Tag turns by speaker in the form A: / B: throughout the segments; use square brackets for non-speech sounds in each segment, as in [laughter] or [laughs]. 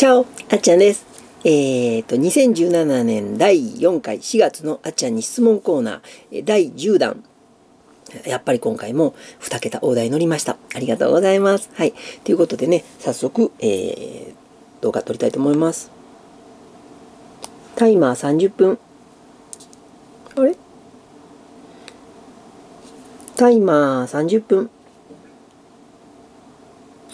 A: チャオあっちゃんです。えっ、と、2017年第4回4月のあっちゃんに質問コーナー第10弾。やっぱり今回も2桁大台乗りました。ありがとうございます。はい。ということでね、早速、えー動画撮りたいと思います。タイマー30分。あれ？タイマー30分。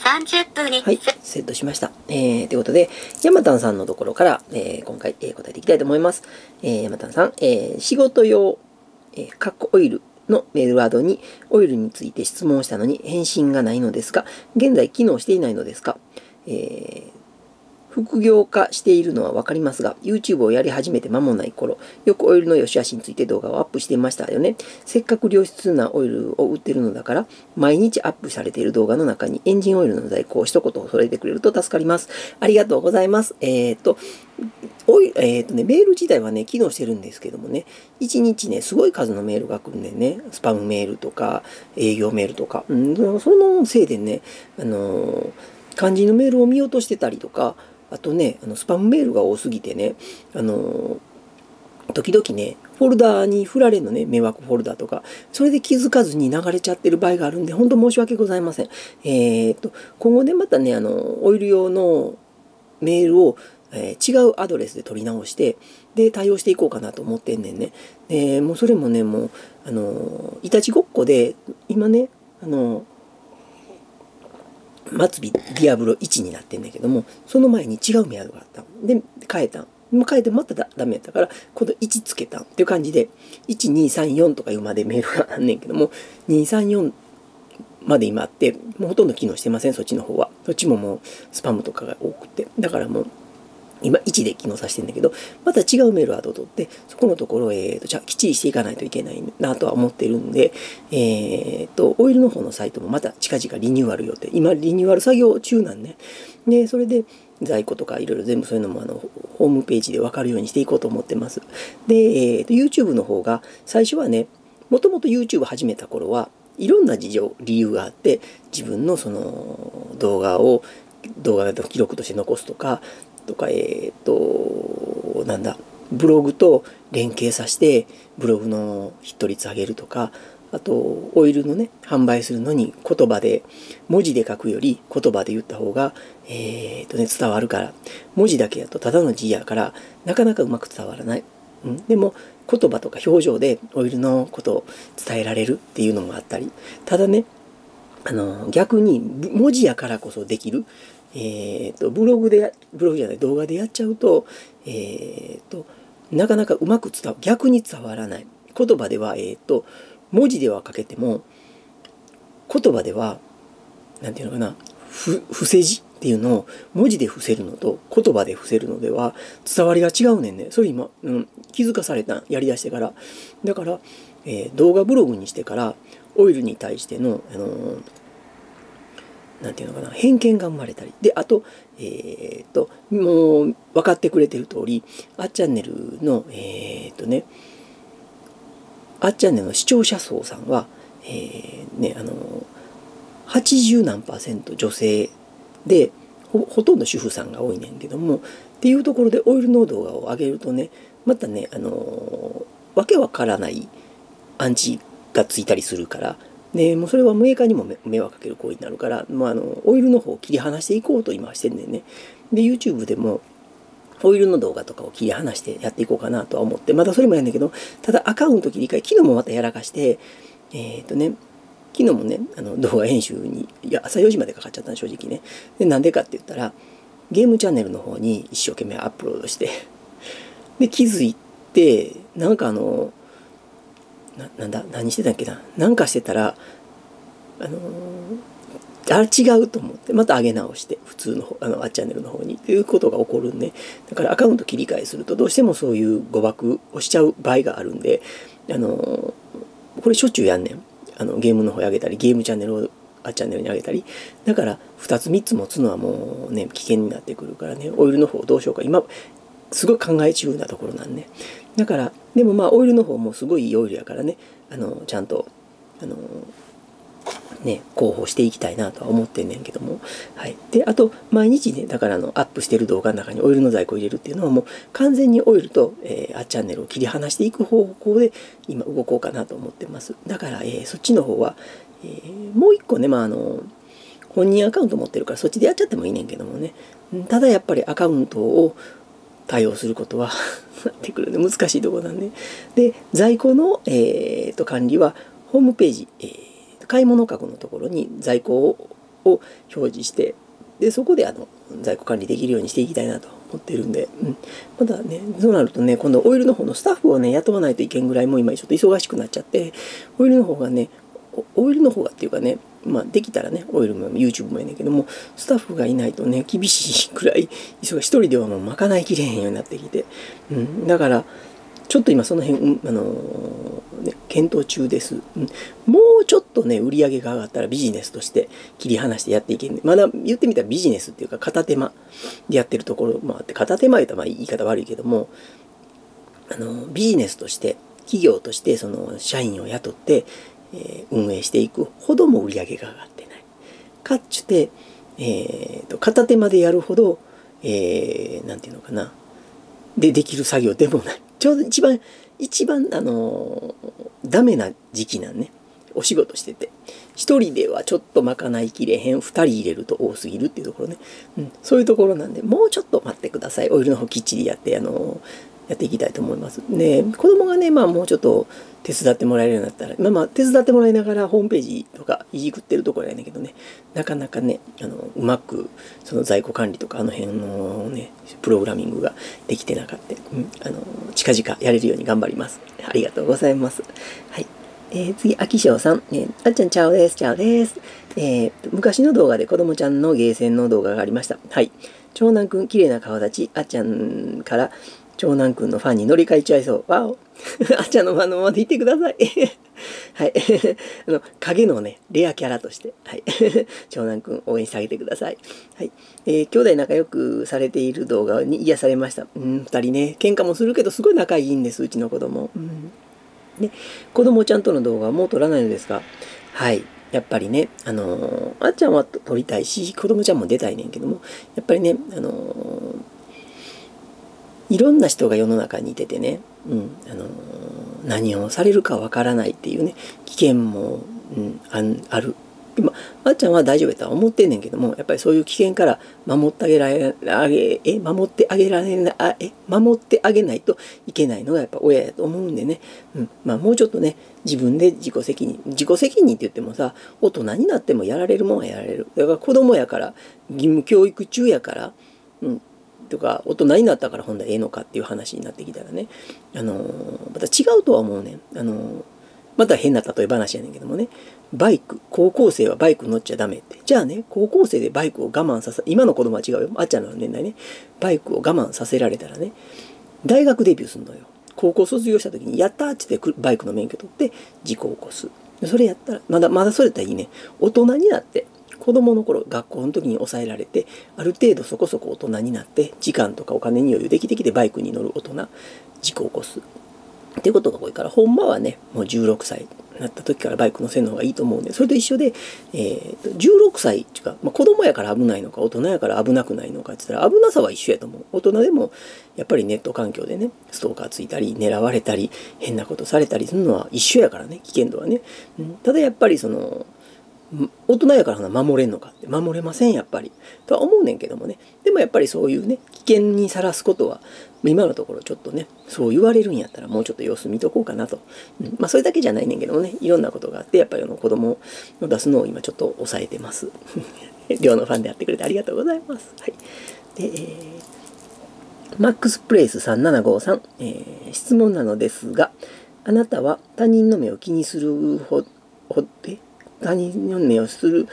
B: 30分に、
A: はい、セットしました。えー、ということで、ヤマタンさんのところから、えー今回、えー答えていきたいと思います。えー、ヤマタンさん、えー仕事用、えー、カッコオイルのメールワードにオイルについて質問したのに返信がないのですが、現在機能していないのですか、えー副業化しているのは分かりますが、YouTube をやり始めて間もない頃、よくオイルの良し悪しについて動画をアップしていましたよね。せっかく良質なオイルを売ってるのだから、毎日アップされている動画の中にエンジンオイルの在庫を一言添えてくれると助かります。ありがとうございます。えっ、と、オイえっ、とね、メール自体はね、機能してるんですけどもね、1日ね、すごい数のメールが来るんでね、スパムメールとか、営業メールとか、うん、そのせいでね、あのー漢字のメールを見落としてたりとか、あとね、あのスパムメールが多すぎてね、あの時々ね、フォルダーに振られるのね、迷惑フォルダーとか、それで気づかずに流れちゃってる場合があるんで、本当申し訳ございません。えーっと、今後ね、またね、あの、オイル用のメールを、えー違うアドレスで取り直して、で、対応していこうかなと思ってんねんね。で、もうそれもね、もう、あの、いたちごっこで、今ね、あの、末尾ディアブロ1になってんだけどもその前に違うメアドがあった。んで変えた。んもう変えてまただダメやったから今度1つけたんっていう感じで1234とかいうまでメールがあんねんけども234まで今あってもうほとんど機能してませんそっちの方は。そっちももうスパムとかが多くて。だからもう今1で機能させてんだけどまた違うメールアドを取ってそこのところを、えー、とじゃあきっちりしていかないといけないなとは思ってるんで、えー、とオイルの方のサイトもまた近々リニューアル予定。今リニューアル作業中なんで。でそれで在庫とかいろいろ全部そういうのもあのホームページで分かるようにしていこうと思ってます。で、えー、と YouTube の方が最初はねもともと YouTube 始めた頃はいろんな事情理由があって自分のその動画を動画の記録として残すとかとかえっ、となんだブログと連携させてブログのヒット率上げるとかあとオイルのね販売するのに言葉で文字で書くより言葉で言った方がえっ、とね伝わるから。文字だけだとただの字やからなかなかうまく伝わらない、うん、でも言葉とか表情でオイルのことを伝えられるっていうのもあったり。ただねあの逆に文字やからこそできる。えー、とブログでやブログじゃない動画でやっちゃうと,、えー、となかなかうまく伝わ逆に伝わらない。言葉では、えー、と文字では書けても言葉ではなんていうのかなふ伏せ字っていうのを文字で伏せるのと言葉で伏せるのでは伝わりが違うねんね。それ今、うん、気づかされたんやりだしてから。だから、えー動画ブログにしてからオイルに対しての、あのーなんていうのかな偏見が生まれたり。であとえっ、ともう分かってくれてる通りあっチャンネルのえっ、とねあっチャンネルの視聴者層さんはえーねあの80何パーセント女性でほとんど主婦さんが多いねんけどもっていうところでオイルの動画を上げるとねまたねあのわけわからないアンチがついたりするからでもうそれはメーカーにも迷惑かける行為になるから、まあ、あのオイルの方を切り離していこうと今はしてんねんね。で YouTube でもオイルの動画とかを切り離してやっていこうかなとは思ってまだそれもやんだけどただアカウント切り替え昨日もまたやらかしてえっ、とね昨日もねあの動画編集にいや朝4時までかかっちゃったの正直ねでなんでかって言ったらゲームチャンネルの方に一生懸命アップロードしてで気づいてなんかあのななんだ何してたっけな？なんかしてたらあのーあれ違うと思ってまた上げ直して普通のあのあっチャンネルの方にっていうことが起こるんでだからアカウント切り替えするとどうしてもそういう誤爆をしちゃう場合があるんであのーこれしょっちゅうやんねん。あのゲームの方上げたりゲームチャンネルをあチャンネルに上げたりだから2つ3つ持つのはもうね危険になってくるからねオイルの方どうしようか。今すごい考え中なところなんねだからでもまあオイルの方もすごいいいオイルやからねあのちゃんとあのね、広報していきたいなとは思ってんねんけども。はい。で、あと、毎日ね、だからあの、アップしてる動画の中にオイルの在庫を入れるっていうのはもう完全にオイルと、えー、あチャンネルを切り離していく方向で今動こうかなと思ってます。だから、えー、そっちの方は、えー、もう一個ね、まああの、本人アカウント持ってるからそっちでやっちゃってもいいねんけどもね。ただやっぱりアカウントを対応することは [laughs] なってくるんで難しいところなんで。で、在庫の、えー、と管理はホームページ、えー買い物かごのところに在庫を表示してでそこであの在庫管理できるようにしていきたいなと思ってるんで、うん、まだねそうなるとね今度オイルの方のスタッフをね雇わないといけんぐらいもう今ちょっと忙しくなっちゃってオイルの方がねオイルの方がっていうかねまあ、できたらね、オイルも YouTube もやねんけども、スタッフがいないとね、厳しいくらい、一人ではもう賄いきれへんようになってきて、うん、だから、ちょっと今その辺、あのね、検討中です、うん。もうちょっとね、売り上げが上がったらビジネスとして切り離してやっていけんね。まだ言ってみたらビジネスっていうか片手間でやってるところもあって、片手間言うとまあ言い方悪いけども、あの、ビジネスとして、企業としてその社員を雇って、えー、運営していくほども売り上げが上がってない。かっちゅて、えーと、片手間でやるほど、えー、ていうのかな、でできる作業でもない。ちょうど一番、一番、あのダメな時期なんね。お仕事してて。一人ではちょっと賄いきれへん。二人入れると多すぎるっていうところね。うん。そういうところなんで、もうちょっと待ってください。オイルの方きっちりやって、あのやっていきたいと思います。で、子供がね、まあもうちょっと手伝ってもらえるようになったら、まあまあ手伝ってもらいながらホームページとかいじくってるところやねんけどね、なかなかね、あの、うまくその在庫管理とかあの辺のね、プログラミングができてなかった。うん、あの、近々やれるように頑張ります。ありがとうございます。はい。えー、次、秋翔さん。えー、あっちゃん、ちゃうです。ちゃうです。えー、昔の動画で子供ちゃんのゲーセンの動画がありました。はい。長男くん、綺麗な顔立ち、あっちゃんから、長男くんのファンに乗り換えちゃいそう。わお。[laughs] あっちゃんのファンのままでいてください。[laughs] はい。[laughs] あの、影のね、レアキャラとして、はい。長男くん応援してあげてください。はい。えー、兄弟仲良くされている動画に癒されました。うん、二人ね、喧嘩もするけど、すごい仲いいんです、うちの子供。うん。で、子供ちゃんとの動画はもう撮らないのですか？はい。やっぱりね、あのー、あっちゃんは撮りたいし、子供ちゃんも出たいねんけども、やっぱりね、あのーいろんな人が世の中にいててね、うん。あの何をされるかわからないっていうね。危険も、うん、あある。まあっちゃんは大丈夫やとは思ってんねんけどもやっぱりそういう危険から守ってあげられあげえ守ってあげられなえ守ってあげないといけないのがやっぱ親やと思うんでね、うん。まあ、もうちょっとね自分で自己責任自己責任って言ってもさ大人になってもやられるもんはやられる。だから子供やから義務教育中やから、うん、とか大人になったから本来ええのかっていう話になってきたらねあのまた違うとは思うねん。あのまた変な例え話やねんけどもね。バイク高校生はバイク乗っちゃダメって。じゃあね高校生でバイクを我慢させ今の子供は違うよ。あっちゃんの年代ね。バイクを我慢させられたらね大学デビューするのよ。高校卒業した時にやったーって言ってバイクの免許取って事故を起こす。それやったらまだまだそれやったらいいね。大人になって子供の頃学校の時に抑えられてある程度そこそこ大人になって時間とかお金に余裕できてきてバイクに乗る大人事故を起こす。っていうことが多いからほんまはねもう16歳になった時からバイク乗せるのがいいと思うんでそれと一緒で、えー、と16歳っていうか、まあ、子供やから危ないのか大人やから危なくないのかって言ったら危なさは一緒やと思う。大人でもやっぱりネット環境でねストーカーついたり狙われたり変なことされたりするのは一緒やからね危険度はね、うん、ただやっぱりその大人やから守れんのかって。守れませんやっぱり。とは思うねんけどもね。でもやっぱりそういうね危険にさらすことは今のところちょっとねそう言われるんやったらもうちょっと様子見とこうかなと、うん、まあそれだけじゃないねんけどもねいろんなことがあってやっぱりあの子供を出すのを今ちょっと抑えてます。[laughs] 寮のファンでやってくれてありがとうございます。はい。で、えーマックスプレイス3753、えー、質問なのですが、あなたは他人の目を気にするほほえ他人の目をする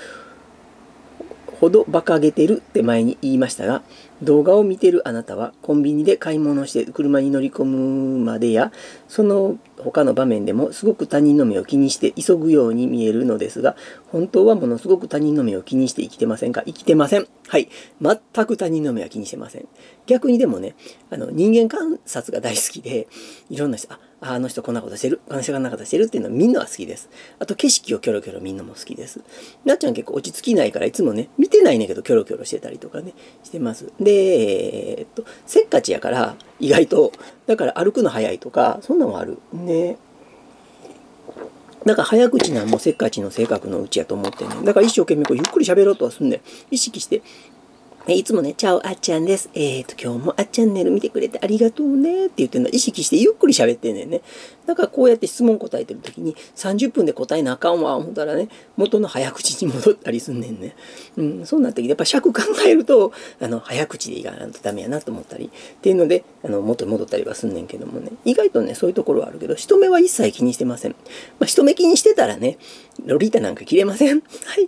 A: ほど馬鹿げてるって前に言いましたが、動画を見てるあなたはコンビニで買い物して車に乗り込むまでやその他の場面でもすごく他人の目を気にして急ぐように見えるのですが本当はものすごく他人の目を気にして生きてませんか？生きてません。はい。全く他人の目は気にしてません。逆にでもねあの人間観察が大好きでいろんな人ああの人こんなことしてる。あの人こんなことしてるっていうのはみんなは好きです。あと景色をキョロキョロみんなも好きです。なっちゃん結構落ち着きないからいつもね見てないねんけどキョロキョロしてたりとかねしてます。でえー、っとせっかちやから意外とだから歩くの早いとかそんなのもあるねだから早口なんもせっかちの性格のうちやと思ってね。だから一生懸命こうゆっくり喋ろうとはすんねん。意識していつもね、チャオあっちゃんです。えっ、ー、と、今日もあっチャンネル見てくれてありがとうねって言ってんの意識してゆっくり喋ってんねんね。だからこうやって質問答えてる時に30分で答えなあかんわ思ったらね、元の早口に戻ったりすんねんね。うん、そうなった時やっぱ尺考えると、あの、早口でいかないとダメやなと思ったり、っていうので、あの、元に戻ったりはすんねんけどもね、意外とね、そういうところはあるけど、人目は一切気にしてません。まあ、人目気にしてたらね、ロリータなんか切れません。はい。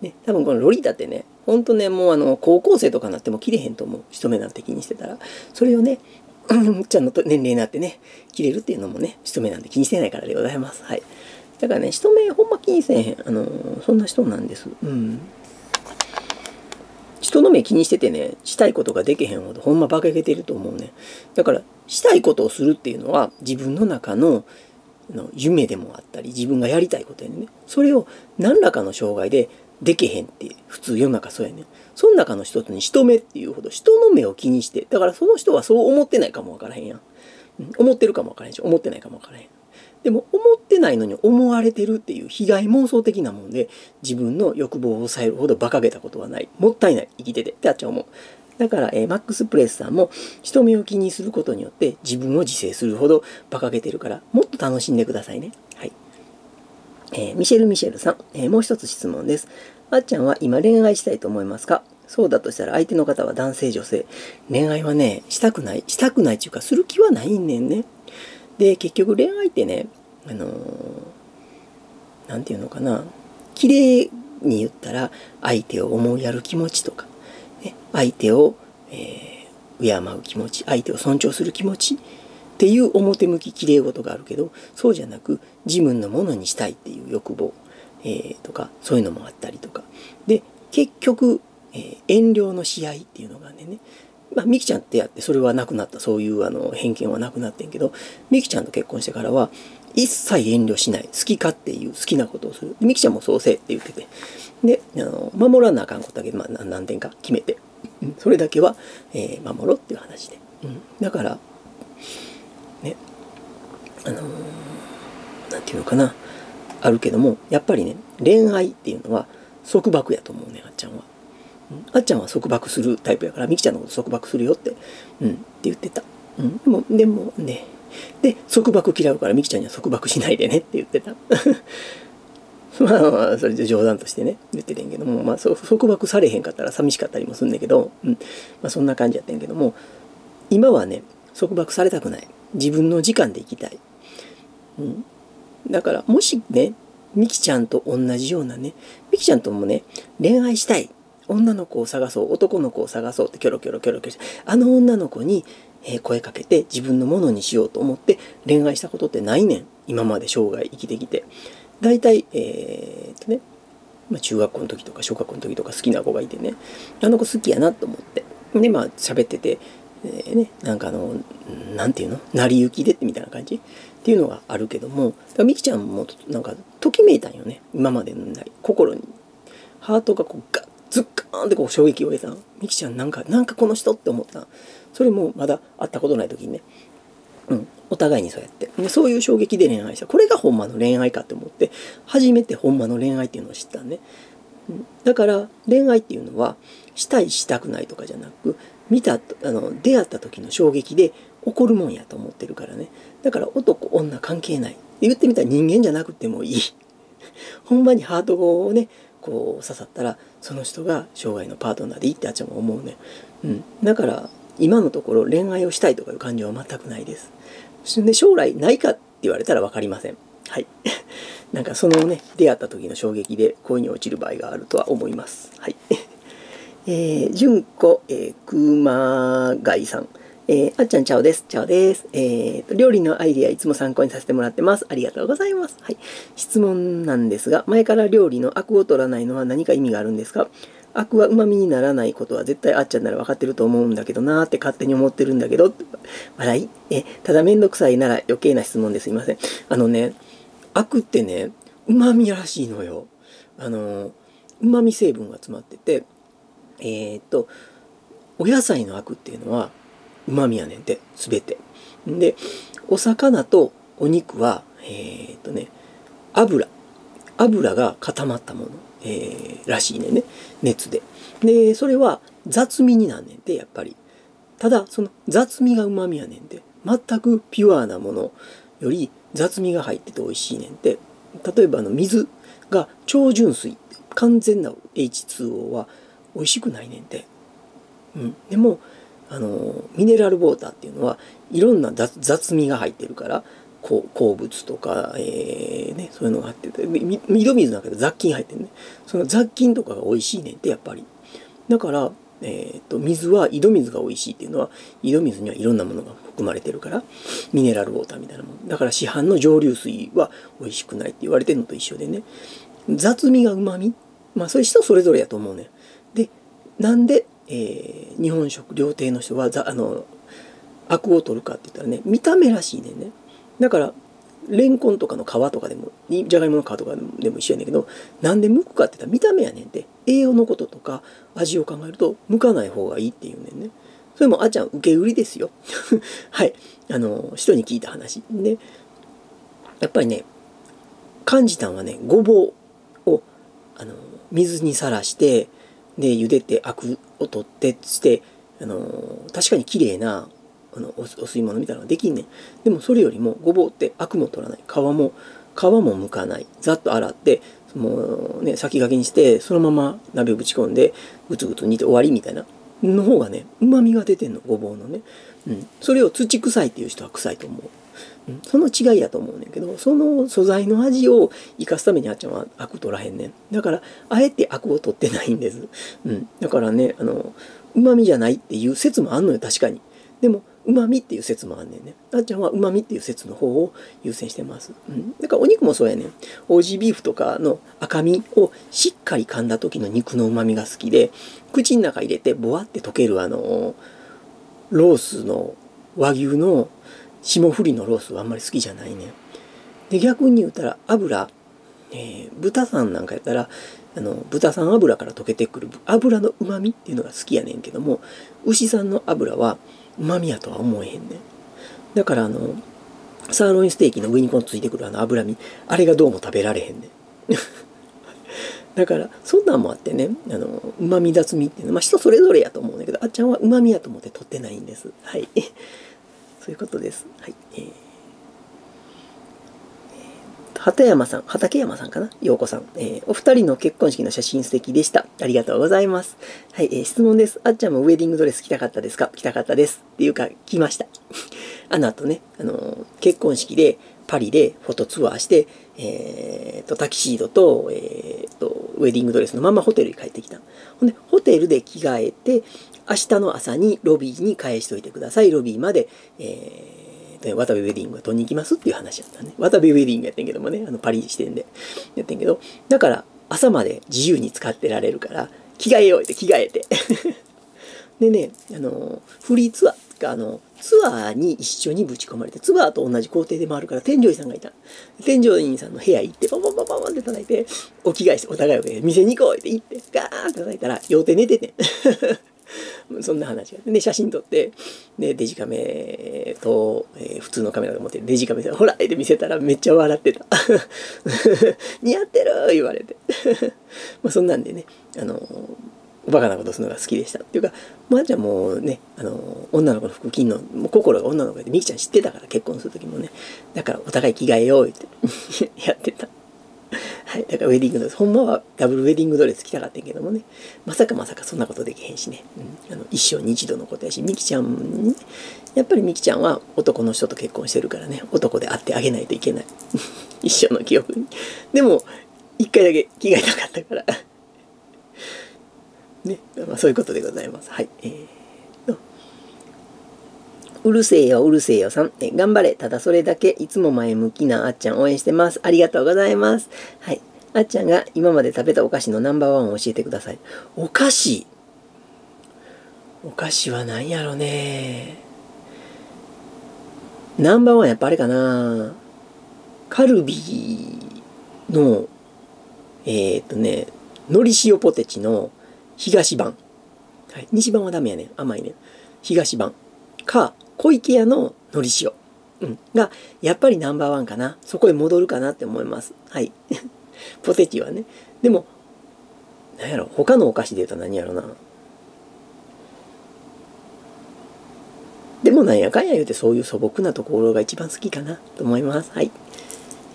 A: ね、多分このロリータってね、ほんとね、もうあの、高校生とかになっても切れへんと思う。一目なんて気にしてたら。それをね、[clears throat] ちゃんの年齢になってね、切れるっていうのもね、一目なんて気にしてないからでございます。はい。だからね、一目ほんま気にせえへん。あのそんな人なんです。うん。人の目気にしててね、したいことができへんほどほんま馬鹿げてると思うね。だから、したいことをするっていうのは自分の中のの夢でもあったり、自分がやりたいことやね。それを何らかの障害でできへんって普通世の中そうやねん。その中の一つに人目っていうほど人の目を気にして、だからその人はそう思ってないかもわからへんやん。思ってるかもわからへんし、思ってないかもわからへん。でも思ってないのに思われてるっていう被害妄想的なもんで自分の欲望を抑えるほど馬鹿げたことはない。もったいない。生きてて。ってあっちゃ思う。だから、えー、マックス・プレスさんも人目を気にすることによって自分を自制するほど馬鹿げてるからもっと楽しんでくださいね。はい。えー、ミシェル・ミシェルさん、えー、もう一つ質問です。あっちゃんは今恋愛したいと思いますか？そうだとしたら相手の方は男性女性。恋愛はね、したくない。したくないっていうか、する気はないんねんね。で、結局恋愛ってね、あのー、ていうのかな。綺麗に言ったら、相手を思いやる気持ちとか、ね、相手を、えー、敬う気持ち、相手を尊重する気持ちっていう表向き綺麗事があるけど、そうじゃなく、自分のものにしたいっていう欲望。えー、とかそういうのもあったりとか。で結局、えー、遠慮の試合っていうのがねまあ、ミキちゃんってやってそれはなくなった。そういうあの偏見はなくなってんけどミキちゃんと結婚してからは一切遠慮しない。好きかっていう。好きなことをする。ミキちゃんもそうせえって言ってて。であの守らなあかんことだけ、まあ、何点か決めて。それだけは、えー、守ろうっていう話で、うん、だからねあのー、なんていうのかな。あるけどもやっぱりね恋愛っていうのは束縛やと思うねあっちゃんは、うん、あっちゃんは束縛するタイプやからみきちゃんのこと束縛するよって、うん、って言ってた、うん、でもでもねで束縛嫌うからみきちゃんには束縛しないでねって言ってた [laughs] まあまあ、それで冗談としてね、言っててんけども、まあ、束縛されへんかったら寂しかったりもするんだけど、うん、まあ、そんな感じやってんけども、今はね、束縛されたくない。自分の時間で行きたい。うん、だから、もしね、ミキちゃんと同じようなね、ミキちゃんともね、恋愛したい。女の子を探そう、男の子を探そうってキョロキョロキョロキョロして、あの女の子にえ声かけて自分のものにしようと思って恋愛したことってないねん。今まで生涯生きてきて。大体、えー、っとね、まあ、中学校の時とか小学校の時とか好きな子がいてね、あの子好きやなと思って。で、まあ喋ってて、えー、ね、なんかあの、なんていうの？成り行きでってみたいな感じっていうのがあるけどもみきちゃんもなんかときめいたんよね。今までのない心に。ハートがこうガッズッカーンってこう衝撃を得たの。みきちゃんなんかなんかこの人って思ったそれもまだ会ったことない時にね。うん。お互いにそうやって。でそういう衝撃で恋愛した。これがほんまの恋愛かって思って初めてほんまの恋愛っていうのを知ったね、うん、だから恋愛っていうのはしたいしたくないとかじゃなく見たあの出会った時の衝撃で起こるもんやと思ってるからね。だから男女関係ない。言ってみたら人間じゃなくてもいい。[laughs] ほんまにハートをねこう刺さったらその人が生涯のパートナーでいいってあっちゃんも思うね、うん、だから今のところ恋愛をしたいとかいう感情は全くないです。で将来ないかって言われたら分かりません。はい。[laughs] なんかそのね出会った時の衝撃で恋に落ちる場合があるとは思います。はい。えー、純子、えー、熊谷さん。えー、あっちゃんちゃおです。ちゃおです。えーと、料理のアイディアいつも参考にさせてもらってます。ありがとうございます。はい。質問なんですが、前から料理のアクを取らないのは何か意味があるんですか？アクは旨味にならないことは絶対あっちゃんなら分かってると思うんだけどなーって勝手に思ってるんだけど、笑い？え、ただめんどくさいなら余計な質問ですいません。あのね、アクってね、旨味らしいのよ。あの、旨味成分が詰まってて、えー、っと、お野菜のアクっていうのは、旨味やねんて、すべて。で、お魚とお肉は、えー、っとね、油。油が固まったもの、えー、らしいねんね。熱で。で、それは雑味になんねんて、やっぱり。ただ、その雑味が旨味やねんて。全くピュアなものより雑味が入ってて美味しいねんて。例えばあの水が超純水完全な H2O は美味しくないねんて。うん、でもあのミネラルウォーターっていうのはいろんな雑味が入ってるから鉱物とか、えーね、そういうのが入ってて井戸水の中で雑菌入ってるね。その雑菌とかが美味しいねんってやっぱり。だから、えーと、水は井戸水が美味しいっていうのは井戸水にはいろんなものが含まれてるからミネラルウォーターみたいなもの。だから市販の蒸留水は美味しくないって言われてるのと一緒でね。雑味がうまみまあそれ人それぞれやと思うね。でなんで、えー、日本食料亭の人はざあのアクを取るかって言ったらね見た目らしいねんね。だからレンコンとかの皮とかでもじゃがいもの皮とかでも一緒やねんけどなんで剥くかって言ったら見た目やねんって。栄養のこととか味を考えると剥かない方がいいっていうねんね。それもあちゃん受け売りですよ。[laughs] はい。あの人に聞いた話でやっぱりね感じたんはねごぼうをあの水にさらしてで茹でてアクを取ってしてあの確かに綺麗なあのお吸い物みたいなのができんねん。でもそれよりもごぼうってアクも取らない。皮も皮も剥かない。ざっと洗ってもうね先駆けにしてそのまま鍋をぶち込んでグツグツ煮て終わりみたいな。の方がねうまみが出てんのごぼうのね、うん、それを土臭いっていう人は臭いと思う。その違いやと思うねんけどその素材の味を生かすためにあっちゃんはアク取らへんねん。だからあえてアクを取ってないんです、うん、だからねあのうまみじゃないっていう説もあんのよ確かに。でもうまみっていう説もあんねんね。あっちゃんはうまみっていう説の方を優先してます、うん、だからお肉もそうやねん。オージービーフとかの赤身をしっかり噛んだ時の肉のうまみが好きで口の中入れてボワって溶けるあのロースの和牛の霜降りのロースはあんまり好きじゃないね。で逆に言うたら油、えー、豚さんなんかやったらあの豚さん油から溶けてくる油のうまみっていうのが好きやねんけども牛さんの油はうまみやとは思えへんねん。だからあのサーロインステーキの上にこのついてくるあの脂身あれがどうも食べられへんねん。[laughs] だからそんなんもあってねあのうまみ雑味っていうのは、まあ、人それぞれやと思うんだけどあっちゃんはうまみやと思って取ってないんです。はい。そういうことです。はい。えー、畑山さん、畠山さんかな？陽子さん、えー、お二人の結婚式の写真素敵でした。ありがとうございます。はい、えー、質問です。あっちゃんもウェディングドレス着たかったですか？着たかったです。っていうか、着ました。[laughs] あの後ね、あの結婚式でパリでフォトツアーして、えー、と、タキシードと、えー、と、ウェディングドレスのままホテルに帰ってきた。ほんで、ホテルで着替えて、明日の朝にロビーに返しといてください。ロビーまで、えー、渡部ウェディングが取りに行きますっていう話やったね。渡部ウェディングやってんけどもね、あのパリ支店でやってんけど、だから朝まで自由に使ってられるから、着替えようって着替えて。[laughs] でね、あの、フリーツアー、あの、ツアーに一緒にぶち込まれて、ツアーと同じ工程で回るから、添乗員さんがいた。添乗員さんの部屋行って、パンパンパンパンって叩いて、お着替えして、お互いを、ね、店に行こうって言って、ガーンって叩いたら、両手寝てて。[laughs] そんな話が。で、写真撮って、で、デジカメと、えー、普通のカメラで持ってデジカメで、ほらって見せたらめっちゃ笑ってた。[laughs] 似合ってる言われて。[laughs] まあそんなんでね、あの、バカなことするのが好きでした。っていうか、まあじゃあもうね、あの、女の子の腹筋の、もう心が女の子で、みきちゃん知ってたから結婚する時もね、だからお互い着替えようって [laughs] やってた。はい。だからウェディングドレス。ほんまはダブルウェディングドレス着たかったんけどもね。まさかまさかそんなことできへんしね。うん、あの一生に一度のことやし、みきちゃんにね、やっぱりみきちゃんは男の人と結婚してるからね、男で会ってあげないといけない。[laughs] 一生の記憶に。でも、一回だけ着替えたかったから。[laughs] ね、まあ、そういうことでございます。はい。えーうるせえよ、うるせえよさん。え頑張れ。ただそれだけ、いつも前向きなあっちゃん応援してます。ありがとうございます。はい。あっちゃんが今まで食べたお菓子のナンバーワンを教えてください。お菓子？お菓子は何やろね。ナンバーワンやっぱあれかな。カルビーの、えー、っとね、のり塩ポテチの東版。はい、西版はダメやね甘いね東版。か、小池屋ののり塩。うん。が、やっぱりナンバーワンかな。そこへ戻るかなって思います。はい。[laughs] ポテチはね。でも、何やろ、他のお菓子で言うと何やろな。でもなんやかんや言うてそういう素朴なところが一番好きかなと思います。はい。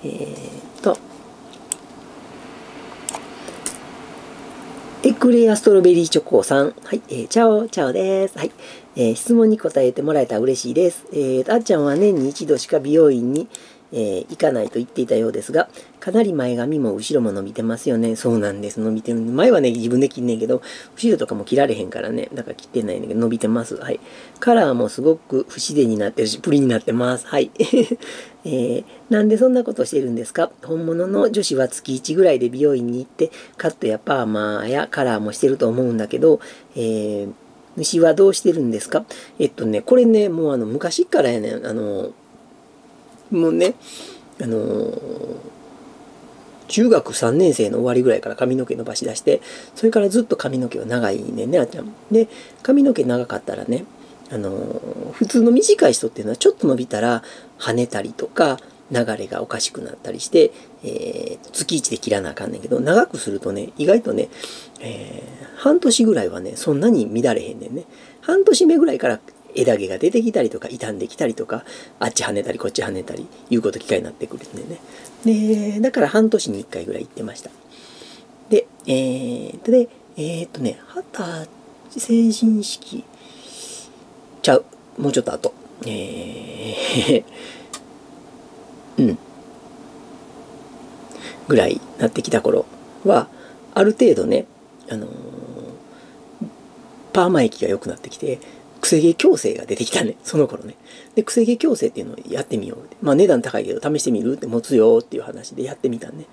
A: えー、っと。エクレアストロベリーチョコさん。はい。えー、チャオ、チャオです。はい。えー、質問に答えてもらえたら嬉しいです。えー、あっちゃんは年に一度しか美容院にえー、行かないと言っていたようですが、かなり前髪も後ろも伸びてますよね。そうなんです。伸びてる。前はね、自分で切んねんけど、後ろとかも切られへんからね。だから切ってないんだけど、伸びてます。はい。カラーもすごく不自然になってるし、プリになってます。はい。[laughs] えー、なんでそんなことしてるんですか？本物の女子は月1ぐらいで美容院に行って、カットやパーマーやカラーもしてると思うんだけど、えー、虫はどうしてるんですか？えっとね、これね、もうあの、昔からやねん。あの、もうね、あのー、中学3年生の終わりぐらいから髪の毛伸ばし出して、それからずっと髪の毛は長いねんね、あちゃん。で、髪の毛長かったらね、あのー、普通の短い人っていうのはちょっと伸びたら跳ねたりとか、流れがおかしくなったりして、えー、月1で切らなあかんねんけど、長くするとね、意外とね、えー、半年ぐらいはね、そんなに乱れへんねんね。半年目ぐらいから枝毛が出てきたりとか傷んできたりとかあっち跳ねたりこっち跳ねたりいうこと機会になってくるんでね。でだから半年に1回ぐらい行ってました。でえー、とでえー、っとね二十歳成人式ちゃう。もうちょっと後。えー [laughs] うん。ぐらいなってきた頃はある程度ねあのー、パーマ液が良くなってきてくせ毛矯正が出てきたね。その頃ね。で、くせ毛矯正っていうのをやってみよう。まあ値段高いけど試してみるって持つよっていう話でやってみたんね。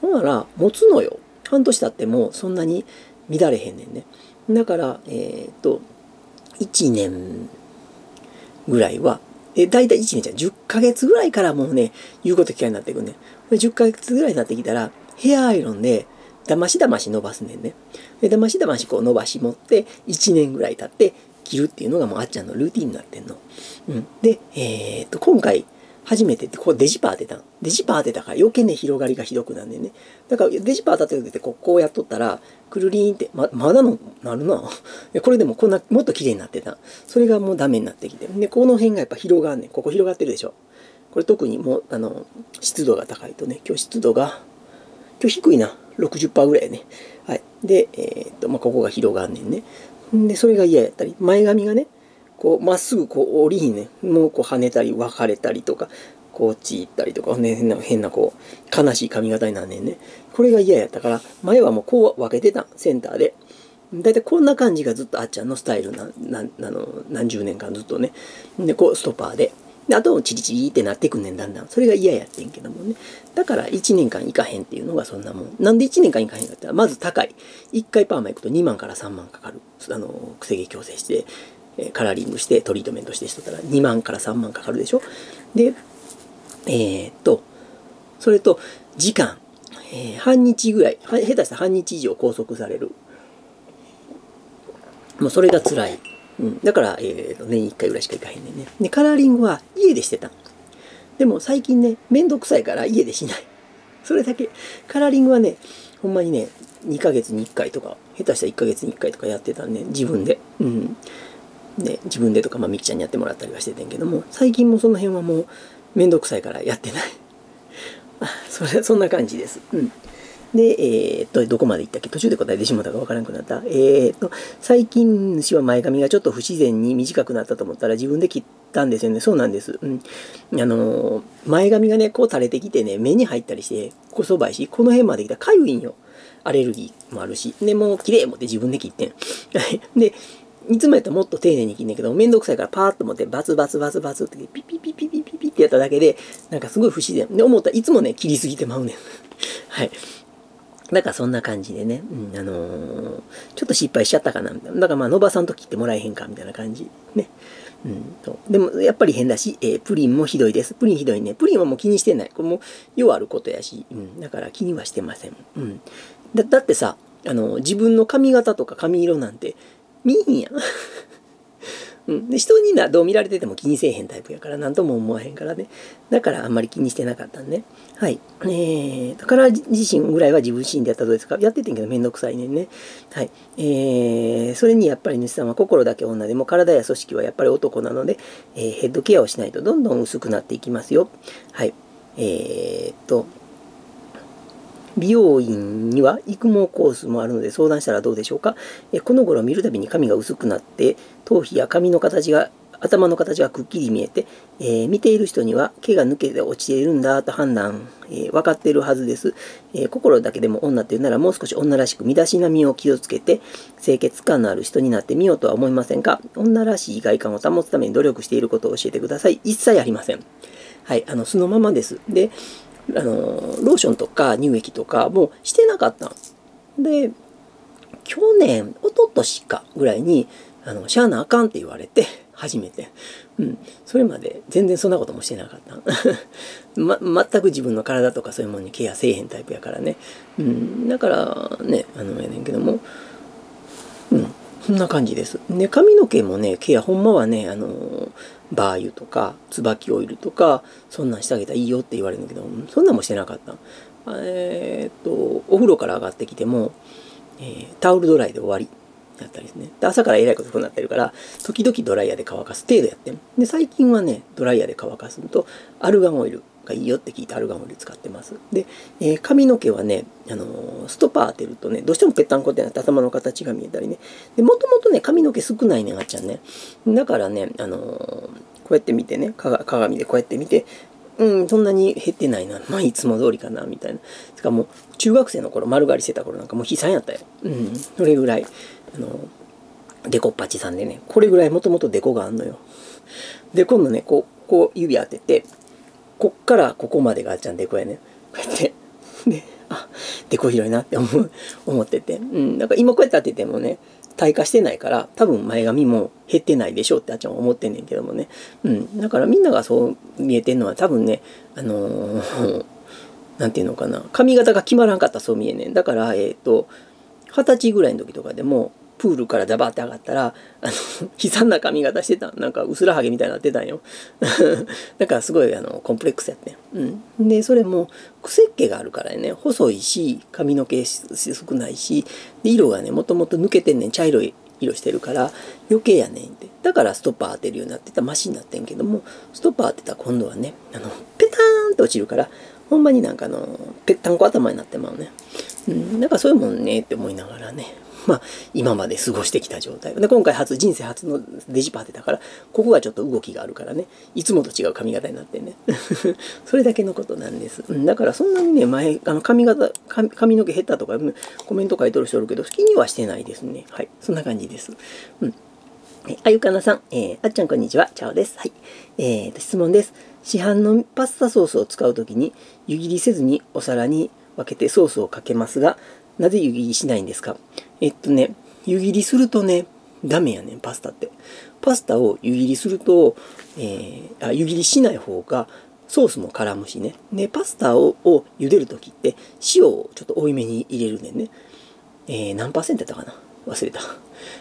A: ほんなら、持つのよ。半年経ってもそんなに乱れへんねんね。だから、えー、っと、1年ぐらいは、え、だいたい1年じゃん10ヶ月ぐらいからもうね、言うこと機会になっていくね。10ヶ月ぐらいになってきたら、ヘアアイロンで、だましだまし伸ばすねんね。で、だましだましこう伸ばし持って、1年ぐらい経って、切るっていうのがもうあっちゃんのルーティンになってんの。うん。で、えー、っと、今回、初めてって、こうデジパー当てたん。デジパー当てたから余計ね、広がりがひどくなんねんね。だから、デジパー当ててこうこうやっとったら、くるりーんって、ま、まだの、なるな。これでもこんな、もっと綺麗になってた。それがもうダメになってきて。で、この辺がやっぱ広がんねん。ここ広がってるでしょ。これ特にもう、あの、湿度が高いとね、今日湿度が、今日低いな。60%ぐらいね。はい。で、えー、っと、まあ、ここが広がんねんね。で、それが嫌やったり、前髪がね、こう、まっすぐこう、折りにね、もうこう跳ねたり、分かれたりとか、こっち行ったりとか、ね、変な、変なこう、悲しい髪型になんねんね。これが嫌やったから、前はもうこう分けてたセンターで。だいたいこんな感じがずっとあっちゃんのスタイルな、な、あの、何十年間ずっとね。で、こう、ストッパーで。で、あと、チリチリってなってくんねん、だんだん。それが嫌やってんけどもね。だから、1年間行かへんっていうのがそんなもん。なんで1年間行かへんかったら、まず高い。1回パーマ行くと2万から3万かかる。あの、くせ毛矯正して、カラーリングして、トリートメントしてしとったら、2万から3万かかるでしょ。で、えー、っと、それと、時間。えー、半日ぐらい、下手したら半日以上拘束される。もうそれが辛い。うん、だから、えー、年1回ぐらいしか行かへんねんね。で、カラーリングは家でしてた。でも最近ね、めんどくさいから家でしない。それだけ。カラーリングはね、ほんまにね、2ヶ月に1回とか、下手したら1ヶ月に1回とかやってたんで、自分で。うん。で、自分でとか、まあ、みきちゃんにやってもらったりはしててんけども、最近もその辺はもう、めんどくさいからやってない。あ、それ、そんな感じです。うん。で、えー、っと、どこまで行ったっけ？途中で答えてしまったかわからなくなった。えー、っと、最近主は前髪がちょっと不自然に短くなったと思ったら自分で切ったんですよね。そうなんです。うん。あのー、前髪がね、こう垂れてきてね、目に入ったりして、こそばいし、この辺まで来たらかゆいんよ。アレルギーもあるし、で、もう綺麗もって自分で切ってん。[laughs] で、いつもやったらもっと丁寧に切んねんけど、めんどくさいからパーッと持ってバツバツバツバツってピピピピピピピってやっただけで、なんかすごい不自然。で、思ったらいつもね、切りすぎてまうねん。[laughs] はい。だかそんな感じでね、うん、あのー、ちょっと失敗しちゃったかな、みたいな。だからまあ、野場さんと切ってもらえへんか、みたいな感じ。ね。うん、とでも、やっぱり変だし、えー、プリンもひどいです。プリンひどいね。プリンはもう気にしてない。これも、ようあることやし、うん、だから気にはしてません。うん。だだってさ、あの、自分の髪型とか髪色なんて、見えんやん。うん、で人になどう見られてても気にせえへんタイプやから何とも思わへんからね。だからあんまり気にしてなかったんねはい。えー、だから自身ぐらいは自分自身でやったらどうですか？やっててんけどめんどくさいねんね。はい。えー、それにやっぱり主さんは心だけ女でも体や組織はやっぱり男なので、えー、ヘッドケアをしないとどんどん薄くなっていきますよ。はい。えー、っと美容院には育毛コースもあるので相談したらどうでしょうか？えこの頃見るたびに髪が薄くなって、頭皮や髪の形が頭の形がくっきり見えて、えー、見ている人には毛が抜けて落ちているんだと判断、えー、分かっているはずです、えー、心だけでも女っていうならもう少し女らしく身だしなみを気をつけて清潔感のある人になってみようとは思いませんか？女らしい外観を保つために努力していることを教えてください。一切ありません。はい、あの、そのままです。で、あの、ローションとか乳液とかもしてなかったで、去年、一昨年かぐらいに、あの、しゃあなあかんって言われて、[laughs] 初めて。うん。それまで全然そんなこともしてなかった。[laughs] ま、全く自分の体とかそういうものにケアせえへんタイプやからね。うん。だからね、あの、やねんけども、そんな感じです。で、髪の毛もね、ケア、ほんまはね、あの、バー油とか、椿オイルとか、そんなんしてあげたらいいよって言われるんだけど、そんなんもしてなかった。えー、っと、お風呂から上がってきても、えー、タオルドライで終わり。だったりですね。で朝からえらいことになってるから、時々ドライヤーで乾かす程度やってで、最近はね、ドライヤーで乾かすのと、アルガンオイルがいいよって聞いてアルガンオイル使ってます。で、えー、髪の毛はね、あのー、ストッパー当てるとね、どうしてもぺったんこってなって頭の形が見えたりね。で、もともとね、髪の毛少ないね、あっちゃんね。だからね、あのー、こうやって見てね、鏡でこうやって見て、うん、そんなに減ってないな。まあ、いつも通りかな、みたいな。つかもう、中学生の頃、丸刈りしてた頃なんかもう悲惨やったよ。うん、それぐらい。あの、デコッパチさんでね、これぐらいもともとデコがあんのよ。で、今度ね、こう、こう指当てて、こっからここまでがあっちゃんデコやね。こうやって。で、あ、デコ広いなって思う、思ってて。うん、なんか今こうやって当ててもね、退化してないから、多分前髪も減ってないでしょうってあっちゃん思ってんねんけどもね。うん。だからみんながそう見えてんのは多分ね、あのー、なんていうのかな。髪型が決まらんかったらそう見えねん。だから、えっ、ー、と、二十歳ぐらいの時とかでも、プールからダバって上がったら、あの、悲惨な髪型してたなんか、薄らはげみたいになってたんよ。[laughs] だからすごい、あの、コンプレックスやってん。うん。で、それも、癖っ気があるからね、細いし、髪の毛少ないし、で色がね、もともと抜けてんねん、茶色い色してるから余計やねんって。だからストッパー当てるようになってたマシになってんけども、ストッパー当てたら今度はね、あの、ペターンと落ちるから、ほんまになんかあの、ぺったんこ頭になってまうね。うん、だかそういうもんねって思いながらね、まあ、今まで過ごしてきた状態。で、今回初、人生初のデジパーテだから、ここがちょっと動きがあるからね、いつもと違う髪型になってね。[laughs] それだけのことなんです。だからそんなにね、前、あの髪型、髪の毛減ったとか、コメント書いとる人おるけど、好きにはしてないですね。はい。そんな感じです。うん。あゆかなさん、えー、あっちゃんこんにちは、チャオです。はい。えー、質問です。市販のパスタソースを使うときに、湯切りせずにお皿に分けてソースをかけますが、なぜ湯切りしないんですか？えっとね、湯切りするとね、ダメやねん、パスタって。パスタを湯切りすると、えー、あ湯切りしない方がソースも絡むしね。で、パスタをを茹でるときって塩をちょっと多いめに入れるねんね。えー、何パーセントやったかな？忘れた。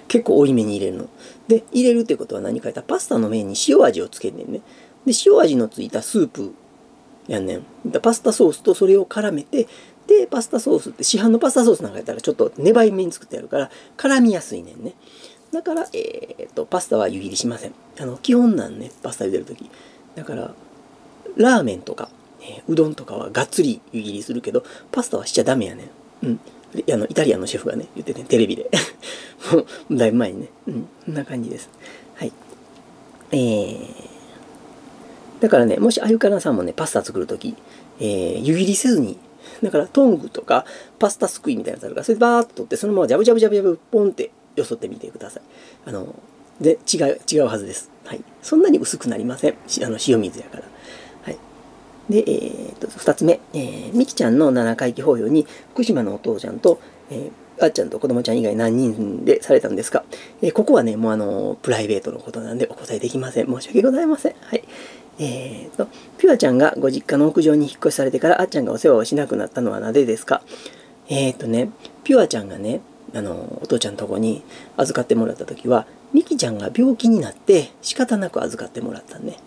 A: 結構多いめに入れるの。で、入れるってことは何かやったらパスタの麺に塩味をつけんねんね。で、塩味のついたスープやねん。パスタソースとそれを絡めて、で、パスタソースって市販のパスタソースなんかやったらちょっと粘いめに作ってあるから絡みやすいねんね。だから、えー、っと、パスタは湯切りしません。あの、基本なんね、パスタ茹でるとき。だから、ラーメンとか、えー、うどんとかはがっつり湯切りするけど、パスタはしちゃダメやねん。うん。あの、イタリアのシェフがね、言ってて、テレビで。[laughs] もう、だいぶ前にね。うん。こんな感じです。はい。えー、だからね、もしあゆかなさんもね、パスタ作るとき、えー、湯切りせずにだからトングとかパスタすくいみたいなやつあるからそれバーッと取ってそのままジャブジャブジャブジャブポンってよそってみてください。あので違う違うはずです。はい。そんなに薄くなりません。あの塩水やから。はい。で、えー、と2つ目、えー、みきちゃんの七回忌法要に福島のお父ちゃんと、えー、あっちゃんと子供ちゃん以外何人でされたんですか、えー、ここはね、もうあの、プライベートのことなんでお答えできません。申し訳ございません。はい。えーと、ピュアちゃんがご実家の屋上に引っ越しされてからあっちゃんがお世話をしなくなったのはなぜですか？えーとね、ピュアちゃんがね、あの、お父ちゃんのとこに預かってもらった時は、ミキちゃんが病気になって仕方なく預かってもらったね。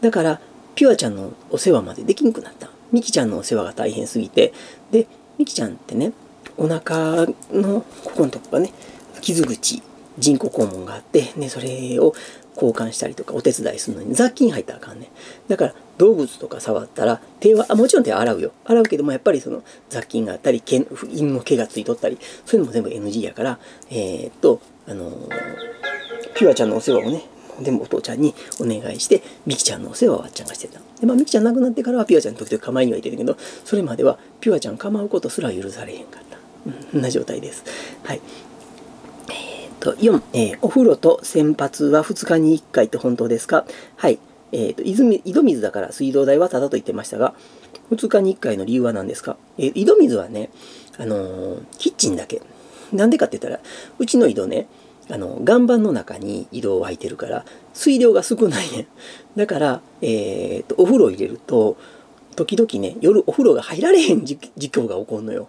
A: だから、ピュアちゃんのお世話までできんくなった。ミキちゃんのお世話が大変すぎて、で、ミキちゃんってね、お腹のここのとこがね、傷口、人工肛門があって、ね、それを交換したりとかお手伝いするのに雑菌入ったらあかんねだから動物とか触ったら手はあもちろん手は洗うよ。洗うけどもやっぱりその雑菌があったり毛陰の毛がついとったりそういうのも全部 NG やからえー、っとあのー、ピュアちゃんのお世話をねでもお父ちゃんにお願いしてミキちゃんのお世話をあっちゃんがしてた。でまあミキちゃん亡くなってからはピュアちゃん時々構いにはいてるけどそれまではピュアちゃん構うことすら許されへんかった、う、んな状態です。はい。と4、えー、お風呂と洗髪は2日に1回って本当ですか？はい。えっ、ー、と、泉、井戸水だから水道代はただと言ってましたが、2日に1回の理由は何ですか？えー、井戸水はね、あのー、キッチンだけ。なんでかって言ったら、うちの井戸ね、あの、岩盤の中に井戸を湧いてるから、水量が少ないね。だから、えっ、と、お風呂入れると、時々ね、夜お風呂が入られへん事況が起こるのよ。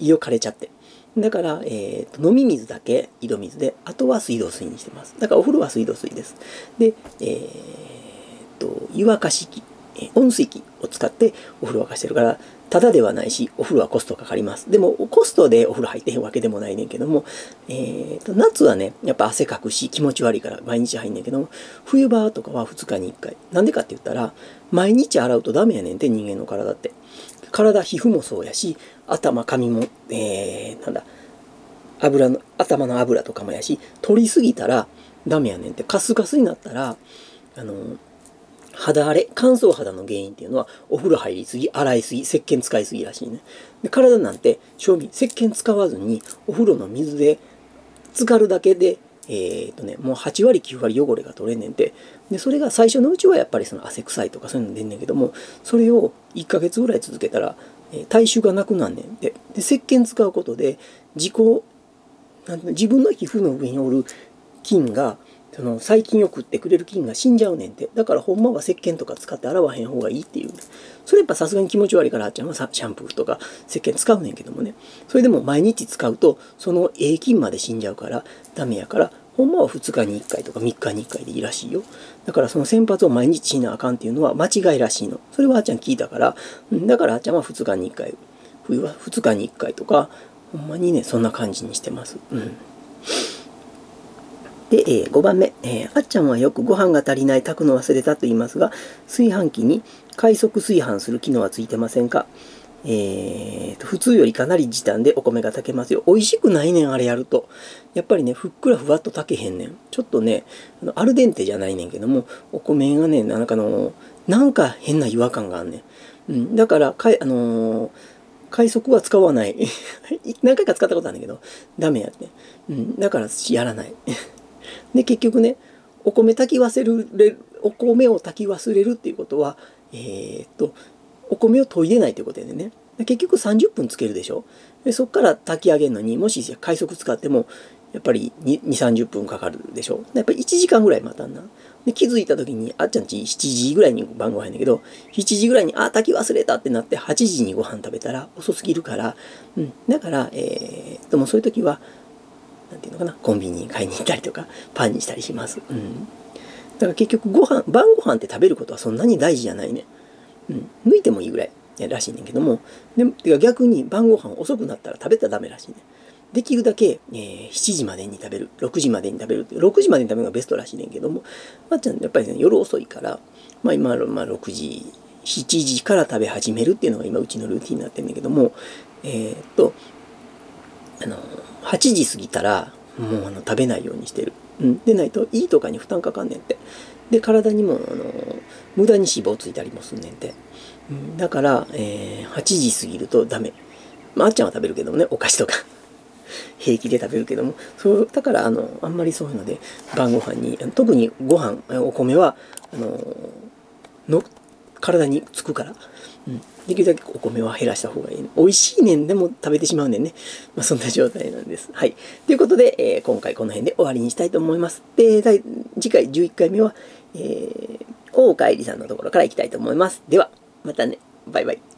A: 胃を枯れちゃって。だから、えーと、飲み水だけ井戸水で、あとは水道水にしてます。だからお風呂は水道水です。で、えーと、湯沸かし器、え温水器を使ってお風呂沸かしてるから、ただではないし、お風呂はコストかかります。でも、コストでお風呂入ってへんわけでもないねんけども、えーと、夏はね、やっぱ汗かくし、気持ち悪いから毎日入んねんけども、冬場とかは2日に1回。なんでかって言ったら、毎日洗うとダメやねんって、人間の体って。体、皮膚もそうやし、頭、髪も、えー、なんだ、油の、頭の油とかもやし、取りすぎたらダメやねんって、カスカスになったら、あの、肌荒れ、乾燥肌の原因っていうのは、お風呂入りすぎ、洗いすぎ、石鹸使いすぎらしいね。で体なんて、賞味、石鹸使わずに、お風呂の水で浸かるだけで、えー、っとね、もう8割9割汚れが取れんねんて。で、それが最初のうちはやっぱりその汗臭いとかそういうの出んねんけども、それを1ヶ月ぐらい続けたら、え体臭がなくなんねん。でで石鹸使うことで自己なん自分の皮膚の上におる菌がその細菌を食ってくれる菌が死んじゃうねんって。だからほんまは石鹸とか使って洗わへん方がいいっていう。それやっぱさすがに気持ち悪いからあっちゃんはシャンプーとか石鹸使うねんけどもね。それでも毎日使うとその A 菌まで死んじゃうからダメやからほんまは2日に1回とか3日に1回でいいらしいよ。だからその先発を毎日しなあかんっていうのは間違いらしいの。それはあっちゃん聞いたから、だからあっちゃんは2日に1回、冬は2日に1回とか、ほんまにね、そんな感じにしてます。うん。で、えー、5番目、えー、あっちゃんはよくご飯が足りない炊くの忘れたと言いますが、炊飯器に快速炊飯する機能はついてませんか？えーと、普通よりかなり時短でお米が炊けますよ。美味しくないねん、あれやると。やっぱりね、ふっくらふわっと炊けへんねん。ちょっとね、あのアルデンテじゃないねんけども、お米がね、なんかの、なんか変な違和感があんねん。うん、だから、かい、あのー、快速は使わない。[laughs] 何回か使ったことあるんだけど、ダメやって。うん、だからやらない。[laughs] で、結局ね、お米炊き忘れる、お米を炊き忘れるっていうことは、えー、っと、お米を研いでないということでね結局30分つけるでしょ。でそこから炊き上げるのにもし快速使ってもやっぱり2 3 0分かかるでしょ。やっぱり1時間ぐらい待たんな。で気づいた時にあっちゃんち7時ぐらいに晩ご飯やんけど7時ぐらいにあ炊き忘れたってなって8時にご飯食べたら遅すぎるから、うん、だからえー、でもそういう時は何て言うのかなコンビニに買いに行ったりとかパンにしたりします、うん、だから結局ご飯晩ご飯って食べることはそんなに大事じゃないね。うん、抜いてもいいぐらいらしいねんけども。でてか逆に晩ご飯遅くなったら食べたらダメらしいねできるだけ、えー、7時までに食べる。6時までに食べる6時までに食べるのがベストらしいねんけども。まっちゃんやっぱり、ね、夜遅いからまあ今、まあ、6時7時から食べ始めるっていうのが今うちのルーティンになってんだけども。えー、っとあの8時過ぎたらもうあの食べないようにしてる、うん、でないと胃とかに負担かかんねんって。で体にもあの無駄に脂肪ついたりもすんねんてうんだから、えー8時過ぎるとダメ。まあ、あっちゃんは食べるけどもね、お菓子とか。[laughs] 平気で食べるけども、そう、だから、あの、あんまりそういうので、晩ご飯に、特にご飯、お米は、あの、の、体につくから、うん、できるだけお米は減らした方がいい、美味しいねんでも食べてしまうねんね。まあ、そんな状態なんです。はい。ということで、えー今回この辺で終わりにしたいと思います。で、次回11回目は、えー、大岡愛理さんのところから行きたいと思います。では、またね。バイバイ。